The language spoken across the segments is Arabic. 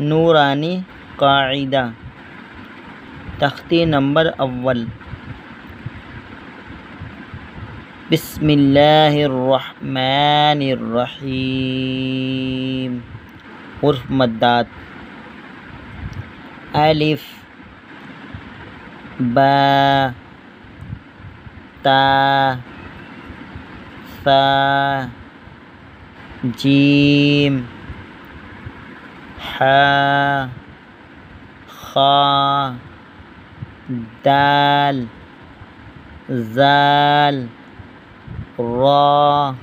نورانی قاعدہ، تختی نمبر اول۔ بسم اللہ الرحمن الرحیم۔ حروف مفردات الف، با، تا ثا جیم۔ ح خ دال زال را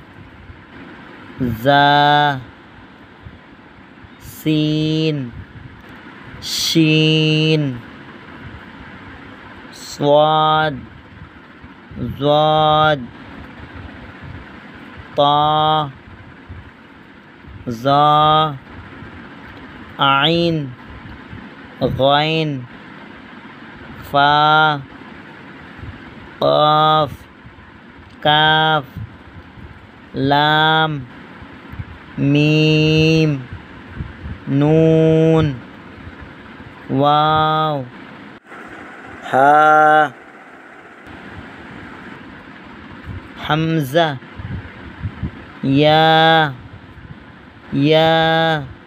زا سين شين صاد زاد طا زا عين غين فا قاف كاف لام ميم نون واو. ها. حمزة. يا. يا.